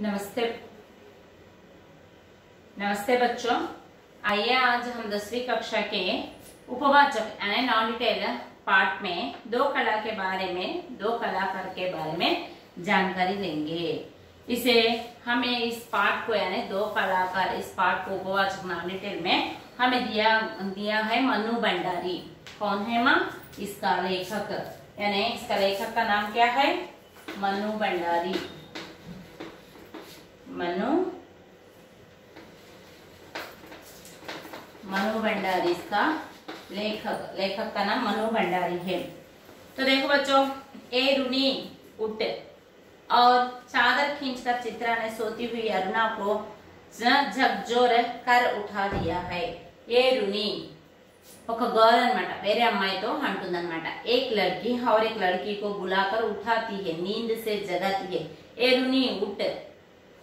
नमस्ते। नमस्ते बच्चों। आइए आज हम दसवीं कक्षा के उपवाचक यानी नॉन डिटेल पार्ट में दो कला के बारे में, दो कलाकार के बारे में जानकारी देंगे इसे हमें इस पाठ को यानी दो कलाकार इस पाठ को उपवाचक नॉन डिटेल में हमें दिया दिया है मनु भंडारी। कौन है माँ? इसका लेखक। यानी इसका लेखक का नाम क्या है? मनु भंडारी। मनु मनु भंडारी इसका लेखक लेखक का नाम मनु भंडारी है तो देखो बच्चों ए रुनी उठ और चादर खींचकर चित्रा ने सोती हुई अरुणा को ज- झकझोर कर उठा दिया है ఏ రుని ఒక గర్ల్ అన్నమాట వేరే అమ్మాయితో అంటుందన్నమాట एक लड़की और एक लड़की को बुलाकर उठाती है नींद से जगाती है ए रुनी उठ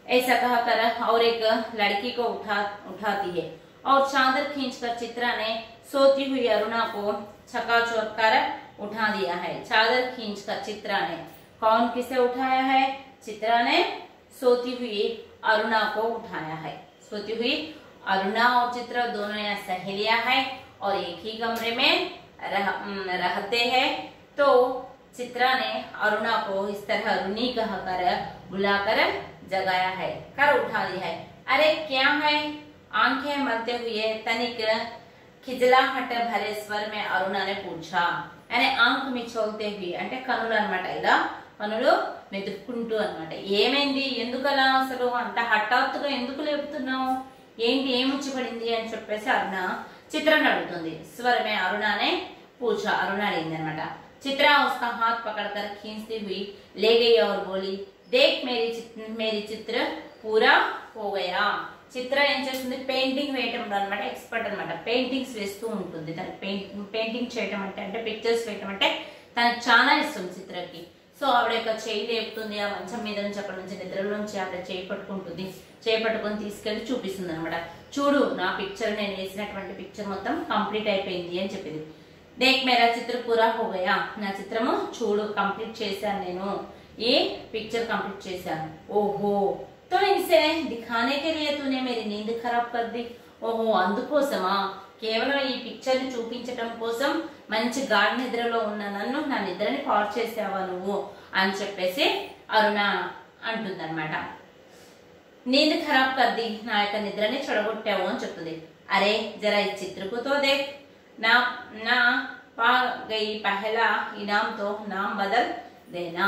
ऐसा कहकर और एक लड़की को उठा उठाती है और चादर खींचकर चित्रा ने सोती हुई अरुणा को छकाचौक कर उठा दिया है। चादर खींचकर चित्रा ने कौन किसे उठाया है? चित्रा ने सोती हुई अरुणा को उठाया है। सोती हुई अरुणा और चित्रा दोनों यहाँ सहेलियाँ हैं और एक ही कमरे में रह, रहते हैं। तो चित्रा ने अरुणा को इस तरह रुनी कहकर बुलाकर जगाया है कर उठा दिया है अरे क्या है आंखें मलते हुए तनिक खिजलाहट भरे स्वर में अरुणा ने पूछा అనే ఆంక్ మిచోల్తే హుయి అంటే కనులు అన్నమాట ఇలా కనులు మెదుపుకుంటూ అన్నమాట ఏమైంది ఎందుకలా అసలు అంత హఠాత్తుగా ఎందుకు లేపుతున్నావు ఏంటి ఏముచ్చి పడింది అని చెప్పేసి అరుణ చిత్రాన్ని అడుగుతుంది స్వరమే అరుణనే పూజ అరుణ అడిగింది అనమాట चित्रा उसका हाथ पकड़कर खींचती हुई ले गई और बोली देख मेरी चित्र मेरी चित्र पूरा हो गया చిత్ర ఏం చేస్తుంది పెయింటింగ్ వేయటం అనమాట ఎక్స్పర్ట్ అనమాట పెయింటింగ్స్ వేస్తూ ఉంటుంది తన పెయింటింగ్ చేయటం అంటే అంటే పిక్చర్స్ వేయటం అంటే తనకు చాలా ఇష్టం చిత్రకి సో ఆవిడ యొక్క చేయి లేపుతుంది ఆ మంచం మీద నుంచి అక్కడ నుంచి నిద్రలోంచి ఆవిడ చేయి పట్టుకుంటుంది చేయి పట్టుకొని తీసుకెళ్లి చూపిస్తుంది అనమాట చూడు నా పిక్చర్ నేను వేసినటువంటి పిక్చర్ మొత్తం కంప్లీట్ అయిపోయింది అని చెప్పింది దేక్ మేరా चित्र पूरा हो गया। చిత్రము చూడు కంప్లీట్ చేశాను నేను ఈ పిక్చర్ కంప్లీట్ చేశాను ఓహో తో इनसे दिखाने के लिए तूने मेरी नींद खराब कर दी। ఓహో అందుకోసమా కేవలం ఈ పిక్చర్ని చూపించటం కోసం మంచి గాఢ నిద్రలో ఉన్న నన్ను నా నిద్రని పాడు చేసావా నువ్వు అని చెప్పేసి అరుణ అంటుందన్నమాట. నీంద ఖరాబ్ కర్ది నా యొక్క నిద్రని చెడగొట్టావు అని చెప్తుంది. అరే జరా ఈ చిత్రకుతో దేక్ నా నా పా गई पहला इनाम तो नाम బదల్ దేనా?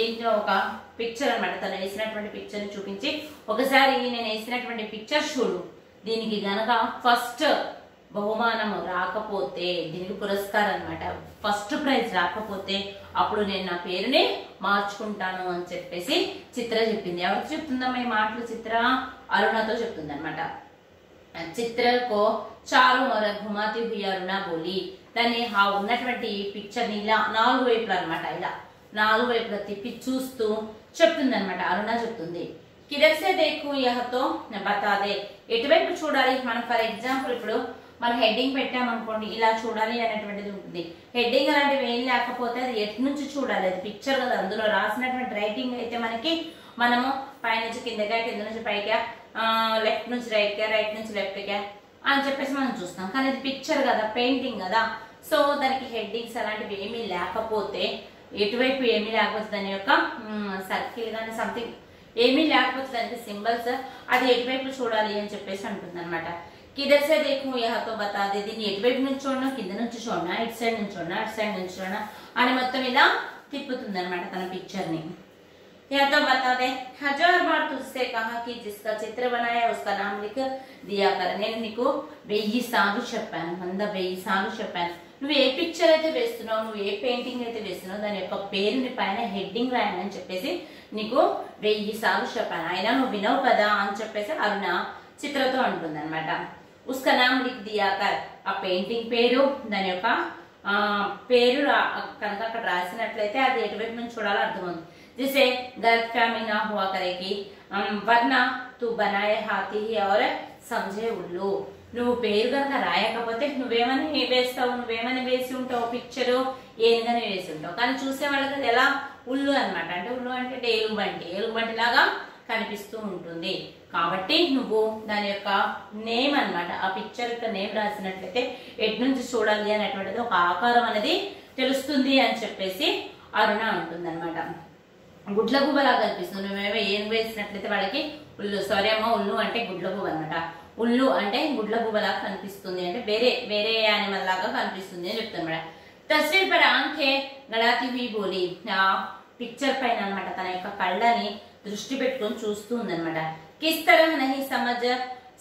ఏంటో ఒక పిక్చర్ అనమాట తను వేసినటువంటి పిక్చర్ చూపించి ఒకసారి నేను వేసినటువంటి పిక్చర్ చూడు. దీనికి గనక ఫస్ట్ బహుమానము రాకపోతే దీనికి పురస్కారం అనమాట ఫస్ట్ ప్రైజ్ రాకపోతే అప్పుడు నేను నా పేరుని మార్చుకుంటాను అని చెప్పేసి చిత్ర చెప్పింది. ఎవరికి చెప్తుందమ్మా ఈ మాటలు చిత్ర? అరుణతో చెప్తుంది అనమాట చిత్ర కో చారు మొర ఘుమాతి హుయి అరుణ బోలి. దాన్ని ఆ ఉన్నటువంటి పిక్చర్ని ఇలా నాలుగు వైపులు అనమాట ఇలా. నాలుగు వైపుల తిప్పి చూస్తూ చెప్తుంది అనమాట అరుణ చెప్తుంది. కిదర్సే దేకు యహతో బతాదే. ఎటువైపు చూడాలి? మనం ఫర్ ఎగ్జాంపుల్ ఇప్పుడు మనం హెడ్డింగ్ పెట్టామనుకోండి ఇలా చూడాలి అనేటువంటిది ఉంటుంది. హెడ్డింగ్ అలాంటివి ఏం లేకపోతే అది ఎటు నుంచి చూడాలి? అది పిక్చర్ కదా. అందులో రాసినటువంటి రైటింగ్ అయితే మనకి మనము పైనుంచి కిందగా కింద నుంచి పైగా లెఫ్ట్ నుంచి రైట్గా రైట్ నుంచి లెఫ్ట్గా అని చెప్పేసి మనం చూస్తాం. కానీ అది పిక్చర్ కదా పెయింటింగ్ కదా. సో దానికి హెడ్డింగ్స్ అలాంటివి ఏమీ లేకపోతే ఎటువైపు ఏమీ లేకపోతే దాని యొక్క సర్కిల్ కానీ సంథింగ్ ఏమీ లేకపోతే దానికి సింబల్స్ అది ఎటువైపు చూడాలి అని చెప్పేసి అంటుంది అనమాట కిదర్సే దేకు యహతో బతాదే దీన్ని ఎటువైపు నుంచి చూడనా కింద నుంచి చూడనా ఇటు సైడ్ నుంచి చూడనా అటు సైడ్ నుంచి చూడనా అని మొత్తం ఇలా తిప్పుతుంది అనమాట తన పిక్చర్ని ని यह तो बता दे हजार बार तुझसे कहा कि जिसका चित्र बनाया उसका नाम लिख दिया कर నేను నీకు వెయ్యి సార్లు చెప్పాను వంద వెయ్యి సార్లు చెప్పాను నువ్వు ఏ పిక్చర్ అయితే వేస్తున్నావు నువ్వు ఏ పెయింటింగ్ అయితే వేస్తున్నావు దాని యొక్క పేరుని పైన హెడ్డింగ్ రాయని చెప్పేసి నీకు వెయ్యి సార్లు చెప్పాను అయినా నువ్వు వినవు కదా అని చెప్పేసి అరుణ చిత్రతో అంటుంది అనమాట ఉస్కా నామ్ లిఖ్ దియా కర్ ఆ పెయింటింగ్ పేరు దాని యొక్క ఆ, పేరు రా- కనుక అక్కడ రాసినట్లయితే అది ఎటువైపు నుంచి చూడాలో అర్థమవుతుంది जिसे गलत फहमी ना हुआ करेगी अम, वरना तू बनाए हाथी ही और समझे उल्लू నువ్వు పేరు కనుక రాయకపోతే నువ్వేమని వేస్తావు నువ్వేమని వేసి ఉంటావు పిక్చరు ఏనుగని వేసి ఉంటావు కానీ చూసే వాళ్ళకి అది ఎలా ఉల్లు అన్నమాట అంటే ఉల్లు అంటే ఏలుగుబంటి ఏలుగుబంటి లాగా కనిపిస్తూ ఉంటుంది కాబట్టి నువ్వు దాని యొక్క నేమ్ అన్నమాట ఆ పిక్చర్ యొక్క నేమ్ రాసినట్లయితే ఎటు నుంచి చూడాలి అనేటువంటిది ఒక ఆకారం అనేది తెలుస్తుంది అని చెప్పేసి అరుణ అంటుంది అనమాట గుడ్ల గుబలా కనిపిస్తుంది మేమే ఏం వేసినట్లయితే వాళ్ళకి ఉల్లు సారీ అమ్మ ఉల్లు అంటే గుడ్ల గుబ అనమాట ఉల్లు అంటే గుడ్ల గుబలా కనిపిస్తుంది అంటే వేరే వేరే యానిమల్ లాగా కనిపిస్తుంది అని చెప్తాను మేడం. తస్వీర్ పర ఆంఖే గడాతి బోలి. ఆ పిక్చర్ పైన అన్నమాట తన యొక్క కళ్ళని దృష్టి పెట్టుకొని చూస్తూ ఉందన్నమాట. కిస్ తరహ నహి సమజ్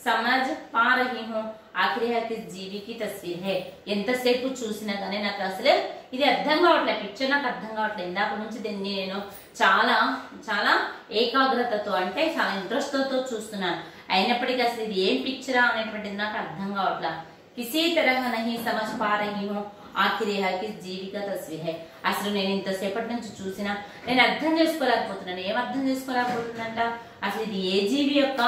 సమజ్ పా రహీ హూ. ఆఖరి కి జీవికి తస్వీర్ హే ఎంతసేపు చూసినా కానీ నాకు అసలే ఇది అర్థం కావట్లేదు పిక్చర్ నాకు అర్థం కావట్లేదు ఇందాక నుంచి దీన్ని నేను చాలా చాలా ఏకాగ్రతతో అంటే చాలా ఇంట్రెస్ట్తో చూస్తున్నాను. అయినప్పటికీ అసలు ఇది ఏం పిక్చరా అనేటువంటిది నాకు అర్థం కావట్లా. కిసీ తరహ నహి సమజ్ పా రహీ హూ ఆఖిరి జీవిక తస్విహే. అసలు నేను ఇంతసేపటి నుంచి చూసినా నేను అర్థం చేసుకోలేకపోతున్నాను. ఏం అర్థం చేసుకోలేకపోతుందంట అసలు ఇది ఏ జీవి యొక్క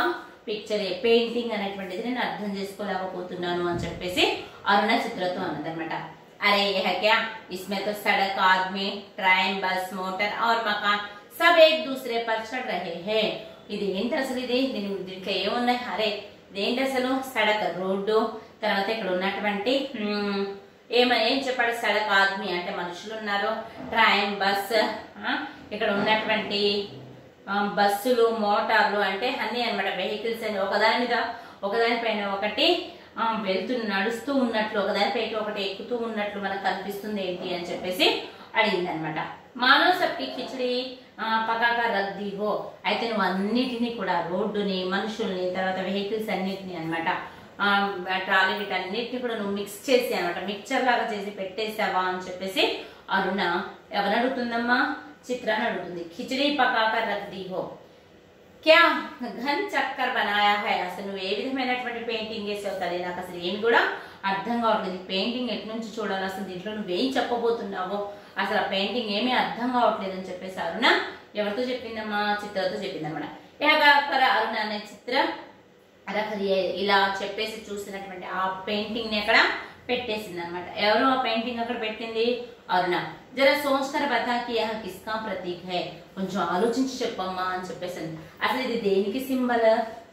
పిక్చర్ పెయింటింగ్ అనేటువంటిది నేను అర్థం చేసుకోలేకపోతున్నాను అని చెప్పేసి అరుణ చిత్రతో అన్నదన్నమాట అరే यह क्या इसमें तो सड़क आदमी ट्रेन बस मोटर और मकान सब एक दूसरे पर चढ़ रहे हैं ఇది ఏంటి అసలు ఇది దీని దీంట్లో ఏమున్నాయి అరే ఇదేంటి అసలు సడక్ రోడ్డు తర్వాత ఇక్కడ ఉన్నటువంటి మ్మ్, ఏమ ఏం చెప్పాడు సడక్ ఆద్మీ అంటే మనుషులు ఉన్నారు ట్రైన్ బస్ ఆ, ఇక్కడ ఉన్నటువంటి ఆ, బస్సులు మోటార్లు అంటే అన్ని అనమాట వెహికల్స్ అని ఒకదాని మీద ఒకటి వెళ్తూ నడుస్తూ ఉన్నట్లు ఒకదానిపై ఒకటి ఎక్కుతూ ఉన్నట్లు మనకు కనిపిస్తుంది ఏంటి అని చెప్పేసి అడిగింది అనమాట మానవ సబ్కి కిచడి ఆ, పకాగా హో అయితే నువ్వు అన్నిటినీ కూడా రోడ్డుని మనుషుల్ని తర్వాత వెహికల్స్ అన్నిటినీ అనమాట ట్రాలీ వీటన్నిటిని కూడా నువ్వు మిక్స్ చేసి అనమాట మిక్చర్ లాగా చేసి పెట్టేసావా అని చెప్పేసి అరుణ ఎవరు అడుగుతుందమ్మా? చిత్రాన్ని అడుగుతుంది. కిచడీ పకాక రద్దీ హో. క్యా ఘన్ చక్కర్ బనాయా హై? అసలు నువ్వు ఏ విధమైనటువంటి పెయింటింగ్ వేసావు తల్లి? నాకు అసలు ఏమి కూడా అర్థం కావట్లేదు పెయింటింగ్ ఎటు నుంచి చూడాలి? అసలు దీంట్లో నువ్వేం చెప్పబోతున్నావో? అసలు ఆ పెయింటింగ్ ఏమీ అర్థం కావట్లేదు అని చెప్పేసి అరుణ ఎవరితో చెప్పిందమ్మా? చిత్రతో చెప్పిందన్నమాట యాగాకర అరుణ అనే చిత్ర రకరి ఇలా చెప్పేసి చూసినటువంటి ఆ పెయింటింగ్ని అక్కడ పెట్టేసింది అనమాట ఎవరు ఆ పెయింటింగ్ అక్కడ పెట్టింది? అరుణ. జర సోంస్కర్ బతాకి యహ కిస్కా ప్రతీక్ హే. కొంచెం ఆలోచించి చెప్పమ్మా అని చెప్పేసి అసలు ఇది దేనికి సింబల్?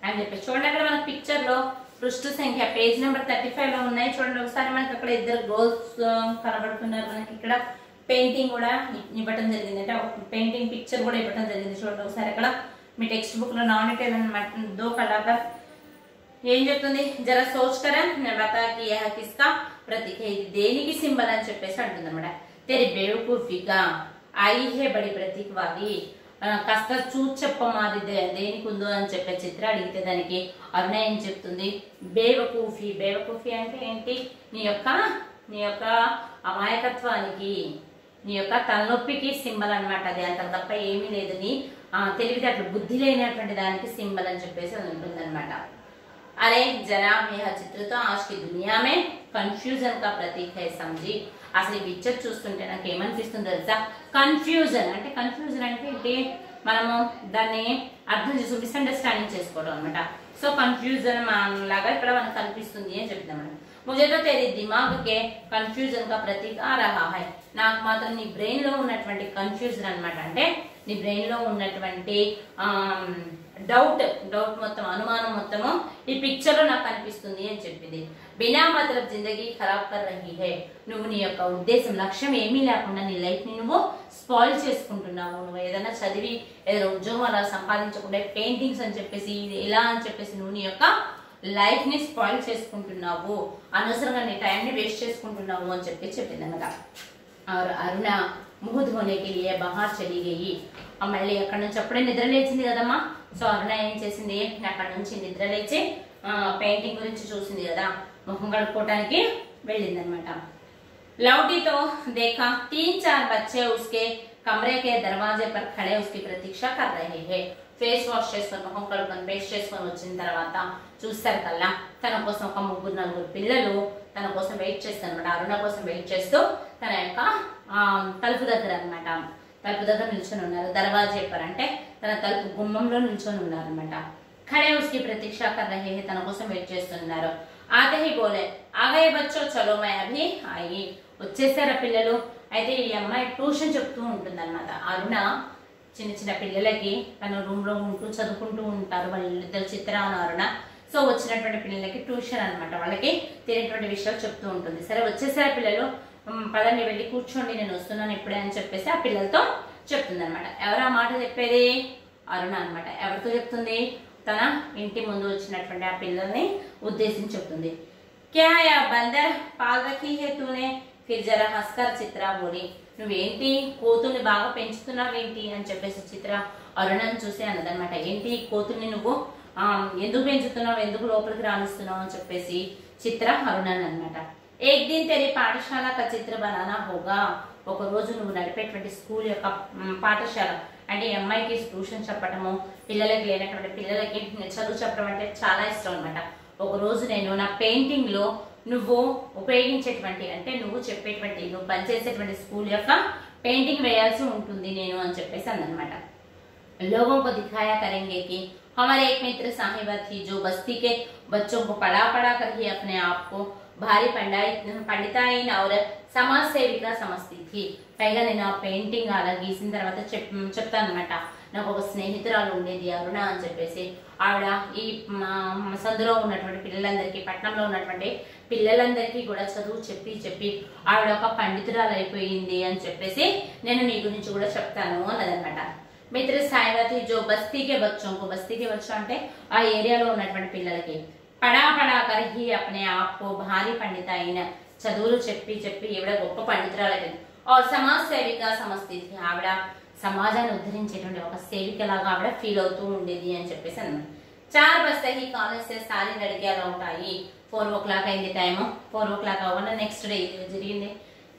అని చెప్పేసి. చూడండి అక్కడ మన పిక్చర్లో పృష్ఠ సంఖ్య పేజ్ నెంబర్ థర్టీ ఫైవ్లో ఉన్నాయి. చూడండి ఒకసారి మనకి అక్కడ ఇద్దరు గోల్స్ కనబడుతున్నారు. మనకి ఇక్కడ పెయింటింగ్ కూడా ఇవ్వటం జరిగింది. అంటే పెయింటింగ్ పిక్చర్ కూడా ఇవ్వటం జరిగింది. చూడండి ఒకసారి అక్కడ మీ టెక్స్ట్ బుక్లో నాన్ అనమాట దో కళాకార్ ఏం చెప్తుంది? జర సోచకరం కరా కిస్కా ప్రతీక ఇది దేనికి సింబల్ అని చెప్పేసి అంటుంది అనమాట తెరి బేవకూఫీగా ఐ హే బడి ప్రతీక్ వాది కాస్త చూసి చెప్పమ్మా దేనికి ఉందో అని చెప్పే చిత్ర అడిగితే దానికి అరుణ ఏం చెప్తుంది? బేవకూఫీ బేవకూఫీ అంటే ఏంటి? నీ యొక్క నీ యొక్క అమాయకత్వానికి నీ యొక్క తలనొప్పికి సింబల్ అనమాట అది. అంత తప్ప ఏమీ లేదు నీ. ఆ, తెలివితేటలు బుద్ధి లేనటువంటి దానికి సింబల్ అని చెప్పేసి అది ఉంటుందన్నమాట. अरे जनाब यह चित्र तो आज की दुनिया में कंफ्यूजन का प्रतीक है समझी అసలు ఈ పిక్చర్ చూస్తుంటే నాకు ఏమనిపిస్తుంది తెలుసా కన్ఫ్యూజన్ అంటే కన్ఫ్యూజన్ అంటే ఏంటి మనము దాన్ని అర్థం చేసి మిస్అండర్స్టాండింగ్ చేసుకోవడం అనమాట సో కన్ఫ్యూజన్ లాగా ఇక్కడ మనకు కనిపిస్తుంది అని చెప్తాం मुझे तो तेरे दिमाग के కన్ఫ్యూజన్ का ప్రతీక ఆ రహా హై నాకు మాత్రం నీ బ్రెయిన్లో ఉన్నటువంటి కన్ఫ్యూజన్ అనమాట అంటే నీ బ్రెయిన్లో ఉన్నటువంటి డౌట్ డౌట్ మొత్తం అనుమానం మొత్తము ఈ పిక్చర్లో నాకు అనిపిస్తుంది అని చెప్పింది బినా మతలబ్ జిందగీ ఖరాబ్ కర్ రహీ హే నువ్వు నీ యొక్క ఉద్దేశం లక్ష్యం ఏమీ లేకుండా నీ లైఫ్ని నువ్వు స్పాయిల్ చేసుకుంటున్నావు నువ్వు ఏదైనా చదివి ఏదైనా ఉద్యోగం అలా సంపాదించకుండా పెయింటింగ్స్ అని చెప్పేసి ఇది ఎలా అని చెప్పేసి నువ్వు నీ యొక్క లైఫ్ ని స్పాయిల్ చేసుకుంటున్నావు అనవసరంగా నీ టైం ని వేస్ట్ చేసుకుంటున్నావు అని చెప్పి చెప్పింది అనమాట और అరుణ ముహు ధోనే కే లియే బహార్ చలి గయి ఆ మళ్ళీ అక్కడ నుంచి అప్పుడే నిద్ర లేచింది కదమ్మా సో అరుణ ఏం చేసింది అక్కడ నుంచి నిద్ర లేచి పెయింటింగ్ గురించి చూసింది కదా ముఖం కడుక్కోవటానికి వెళ్ళింది అనమాట लौटी तो देखा तीन चार बच्चे उसके कमरे के दरवाजे पर खड़े उसकी प्रतीक्षा कर रहे हैं ఫేస్ వాష్ చేసుకొని ముఖం కడుక్కొని పేస్ట్ చేసుకొని వచ్చిన తర్వాత చూస్తారు కల్లా. తన కోసం ఒక ముగ్గురు నలుగురు పిల్లలు తన కోసం వెయిట్ చేస్తారనమాట అరుణ కోసం వెయిట్ చేస్తూ తన యొక్క తలుపు దగ్గర అనమాట తలుపు దగ్గర నిల్చొని ఉన్నారు. దర్వాజ చెప్పారంటే అంటే తన తలుపు గుమ్మంలో నిల్చొని ఉన్నారు అనమాట ఖడే ప్రతీక్ష కర్ తన కోసం వెయిట్ చేస్తున్నారు. ఆతే హీ బోలే ఆగయే బచ్చో చలో మై అభి. ఆయి వచ్చేసారా పిల్లలు? అయితే ఈ అమ్మాయి ట్యూషన్ చెప్తూ ఉంటుంది అనమాట అరుణ చిన్న చిన్న పిల్లలకి తన రూమ్లో ఉంటూ చదువుకుంటూ ఉంటారు వాళ్ళిద్దరు చిత్ర అరుణ. సో వచ్చినటువంటి పిల్లలకి ట్యూషన్ అనమాట వాళ్ళకి తినేటువంటి విషయాలు చెప్తూ ఉంటుంది. సరే వచ్చేసారు పిల్లలు. పదండి వెళ్ళి కూర్చోండి నేను వస్తున్నాను ఇప్పుడే అని చెప్పేసి ఆ పిల్లలతో చెప్తుంది అనమాట ఎవరు ఆ మాట చెప్పేది? అరుణ అనమాట ఎవరితో చెప్తుంది? తన ఇంటి ముందు వచ్చినటువంటి ఆ పిల్లల్ని ఉద్దేశించి చెప్తుంది. క్యా యా బందర్ పాల్ హేతునే హే తూనే ఫిర్ జరా హస్కర్ చిత్ర బోలి నువ్వేంటి కోతుల్ని బాగా పెంచుతున్నావేంటి అని చెప్పేసి చిత్ర అరుణని చూసే అన్నదనమాట ఏంటి కోతుల్ని నువ్వు? ఎందుకు పెంచుతున్నావు? ఎందుకు లోపలికి రాణిస్తున్నావు అని చెప్పేసి చిత్ర అరుణన్ అనమాట ఏక్ దిన్ తెరి పాఠశాల చిత్ర బనానా హోగా. ఒక రోజు నువ్వు నడిపేటువంటి స్కూల్ యొక్క పాఠశాల అంటే ఈ అమ్మాయికి ట్యూషన్ చెప్పటము పిల్లలకి లేనటువంటి పిల్లలకి చదువు చెప్పడం అంటే చాలా ఇష్టం అనమాట ఒక రోజు నేను నా పెయింటింగ్లో నువ్వు ఉపయోగించేటువంటి అంటే నువ్వు చెప్పేటువంటి నువ్వు పనిచేసేటువంటి స్కూల్ యొక్క పెయింటింగ్ వేయాల్సి ఉంటుంది నేను అని చెప్పేసి అందనమాట लोगों को दिखाया करेंगे कि हमारे एक मित्र साहिबा थी जो बस्ती के बच्चों को पढ़ा पढ़ा कर ही अपने आप को భారీ పండాయి పండితాయిన్ और సమాజ సేవిక సమస్తి థీ పైగా నేను ఆ పెయింటింగ్ అలా గీసిన తర్వాత చెప్ చెప్తాను అనమాట నాకు ఒక స్నేహితురాలు ఉండేది అరుణ అని చెప్పేసి ఆవిడ ఈ సందులో ఉన్నటువంటి పిల్లలందరికీ పట్టణంలో ఉన్నటువంటి పిల్లలందరికీ కూడా చదువు చెప్పి చెప్పి ఆవిడ ఒక పండితురాలు అయిపోయింది అని చెప్పేసి నేను నీ గురించి కూడా చెప్తాను అన్నదనమాట మిత్ర సాయివతి జో బస్తీకే బచ్చోంకు బస్తీకే బచ్చో అంటే ఆ ఏరియాలో ఉన్నటువంటి పిల్లలకి. పడా పడా కరిగి అప్నే ఆప్ భారీ పండిత అయిన చదువులు చెప్పి చెప్పి ఈవిడ గొప్ప పండితురాలైంది ఆ సమాజ సేవిక సమస్థితి ఆవిడ. సమాజాన్ని ఉద్ధరించేటువంటి ఒక సేవికలాగా ఆవిడ ఫీల్ అవుతూ ఉండేది అని చెప్పేసి అన్నమాట చార్ బస్తాయి ఈ కాలేజ్ సే సారీ నడిగేలా ఉంటాయి. ఫోర్ ఓ క్లాక్ అయింది టైం ఫోర్ ఓ క్లాక్ అవ్వకుండా నెక్స్ట్ డే ఇది జరిగింది.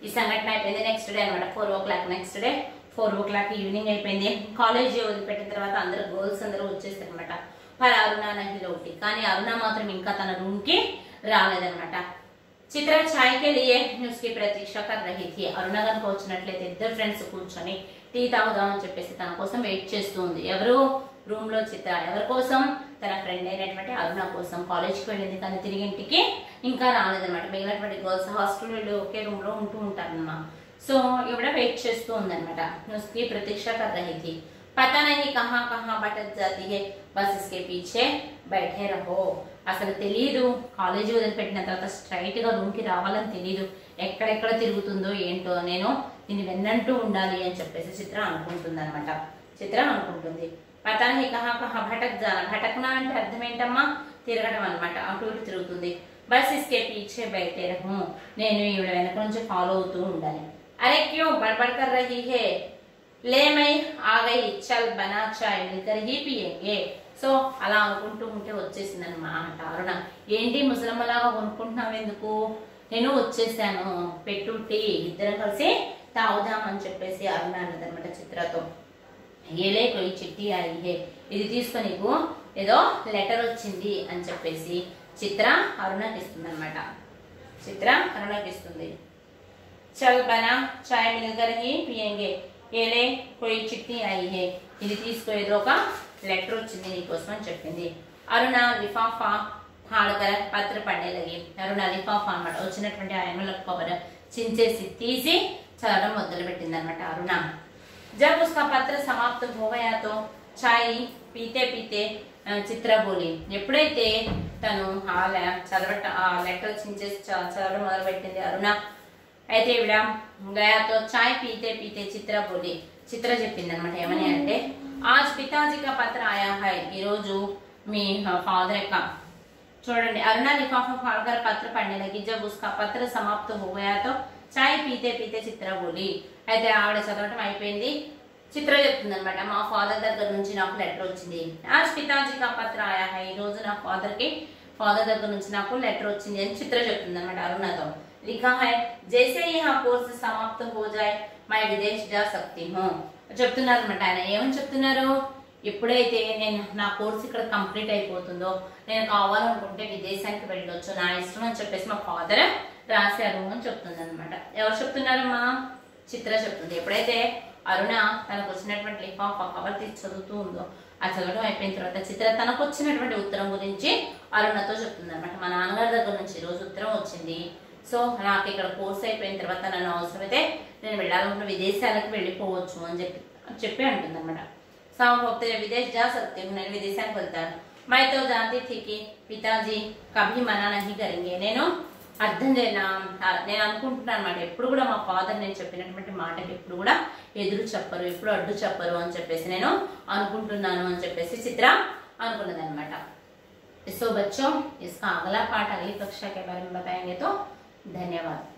ఈ సంఘటన అయిపోయింది నెక్స్ట్ డే అనమాట four o'clock next day four o'clock evening అయిపోయింది. కాలేజ్ వదిలిపెట్టిన తర్వాత అందరు గర్ల్స్ అందరూ వచ్చేస్తారు అనమాట పర్ అరుణ నహిలో ఒకటి కానీ అరుణ మాత్రం ఇంకా తన రూమ్కి రాలేదన్నమాట. చిత్ర ఛాయ్ కే లియే న్యూస్కి ప్రతీక్ష కర్ రహి థీ అరుణ కనుక వచ్చినట్లయితే ఇద్దరు ఫ్రెండ్స్ కూర్చొని టీ తాగుదాం అని చెప్పేసి తన కోసం వెయిట్ చేస్తూ ఉంది ఎవరు రూమ్ లో చిత్ర ఎవరి కోసం తన ఫ్రెండ్ అయినటువంటి అరుణ కోసం కాలేజ్ కి వెళ్ళింది కానీ తిరిగి ఇంటికి ఇంకా రాలేదన్నమాట మిగిలినటువంటి గర్ల్స్ హాస్టల్ వెళ్ళి ఒకే రూమ్ లో ఉంటూ ఉంటారన్నమాట సో ఇవిడ వెయిట్ చేస్తూ ఉందన్నమాట नुस्की प्रतीक्षा कर रही थी पता नहीं कहाँ कहाँ भटक जाती है बस इसके पीछे बैठे रहो అసలు తెలియదు కాలేజీ వదిలిపెట్టిన తర్వాత స్ట్రైట్ గా రూమ్ కి రావాలని తెలియదు ఎక్కడెక్కడ తిరుగుతుందో ఏంటో నేను దీన్ని వెన్నంటూ ఉండాలి అని చెప్పేసి చిత్ర అనుకుంటుంది అనమాట చిత్ర అనుకుంటుంది. పతాహి కహ కహ భటక్ జాన. భటకున అంటే అర్థం ఏంటమ్మా తిరగడం అనమాట అటు ఇటు తిరుగుతుంది. బస్ ఇస్కే పీచే బయటే రహు నేను ఈవిడ వెనక నుంచి ఫాలో అవుతూ ఉండాలి. అరే క్యూ? బడబడకర్ రహి హే. లేమై ఆగై చల్ బనా చాయ్ హీ పియంగే. సో అలా అనుకుంటూ ఉంటే వచ్చేసింది అనమాట అరుణ. ఏంటి ముసలమ్మలాగా కొనుక్కుంటున్నావు ఎందుకు? నేను వచ్చేసాను. పెట్టుట్టి ఇద్దరం కలిసి తాగుదామని చెప్పేసి అరుణ అన్నదన్నమాట చిత్రతో ఏలే కొయి చిట్టి అయ్యే ఇది తీసుకో నీకు ఏదో లెటర్ వచ్చింది అని చెప్పేసి చిత్ర అరుణకి ఇస్తుంది అనమాట చిత్ర అరుణకి ఇస్తుంది. చల్ చాయ్ మిల్కర్ పియంగే ఏలే కొయి చిట్టి అయ్యే ఇది తీసుకో ఏదో ఒక లెటర్ వచ్చింది నీకోసం అని చెప్పింది. అరుణ లిఫాఫా హాడకర పత్ర పండేలగి అరుణ లిఫాఫా అన్నమాట వచ్చినటువంటి ఆ ఎమ్మెల్యే కవర్ చించేసి తీసి చదవడం మొదలు పెట్టింది అనమాట అరుణ जब उसका पत्र समाप्त हो गया तो చాయ్ పీతే పీతే ఆ, చిత్ర బోలి ఎప్పుడైతే తను ఆ లే- చదవట ఆ లెటర్ చించేసి చ- చదవడం మొదలు పెట్టింది అరుణ అయితే ఈవిడ గయాతో చాయ్ పీతే పీతే చిత్ర బోలి చిత్ర చెప్పింది అనమాట ఏమని అంటే ఆజ్ పితాజీ కా పత్ర ఆయా హై ఈరోజు మీ ఫాదర్ యొక్క చూడండి అరుణ लिफाफा फाड़कर पत्र पढ़ने लगी जब उसका पत्र समाप्त हो गया तो చాయ్ పీతే పీతే చిత్ర బోలి. అయితే ఆవిడ చదవటం అయిపోయింది. చిత్ర చెప్తుంది అనమాట మా ఫాదర్ దగ్గర నుంచి నాకు లెటర్ వచ్చింది. ఆజ్ పితాజీ కా పత్ర ఆయా హై ఈ రోజు నా ఫాదర్కి ఫాదర్ దగ్గర నుంచి నాకు లెటర్ వచ్చింది అని చిత్ర చెప్తుంది అనమాట అరుణతో. లిఖా హై జైసే ఆ కోర్స్ సమాప్త హో జాయ్ మై విదేశ్ జా సక్తి చెప్తున్నారు అనమాట ఆయన. ఏమని చెప్తున్నారు? ఎప్పుడైతే నేను నా కోర్స్ ఇక్కడ కంప్లీట్ అయిపోతుందో నేను కావాలనుకుంటే విదేశానికి వెళ్ళొచ్చు నా ఇష్టం అని చెప్పేసి మా ఫాదర్ రాశారు అని చెప్తుంది అనమాట ఎవరు చెప్తున్నారమ్మా? చిత్ర చెప్తుంది. ఎప్పుడైతే అరుణ తనకు వచ్చినటువంటి లిఫ్ ఆఫ్ కవర్ తీసి చదువుతూ ఉందో ఆ చదవడం అయిపోయిన తర్వాత చిత్ర తనకు వచ్చినటువంటి ఉత్తరం గురించి అరుణతో చెప్తుంది అనమాట మా నాన్నగారి దగ్గర నుంచి రోజు ఉత్తరం వచ్చింది. సో నాకు ఇక్కడ కోర్స్ అయిపోయిన తర్వాత నన్ను అవసరమైతే నేను వెళ్ళాలనుకున్న విదేశాలకు వెళ్ళిపోవచ్చు అని చెప్పి చెప్పి అంటుంది అనమాట సో పోతే విదేశ్ జా సత్యం నేను విదేశానికి వెళ్తాను. మైతో జాతి పితాజీ కభి మనా నహి కరింగే. నేను అర్థం చేయనా నేను అనుకుంటున్నాను అనమాట ఎప్పుడు కూడా మా ఫాదర్ నేను చెప్పినటువంటి మాటకి ఎప్పుడు కూడా ఎదురు చెప్పరు ఎప్పుడు అడ్డు చెప్పరు అని చెప్పేసి నేను అనుకుంటున్నాను అని చెప్పేసి చిత్ర అనుకున్నది అనమాట सो बच्चों इसका अगला पार्ट अगली कक्षा के बारे में बताएंगे तो धन्यवाद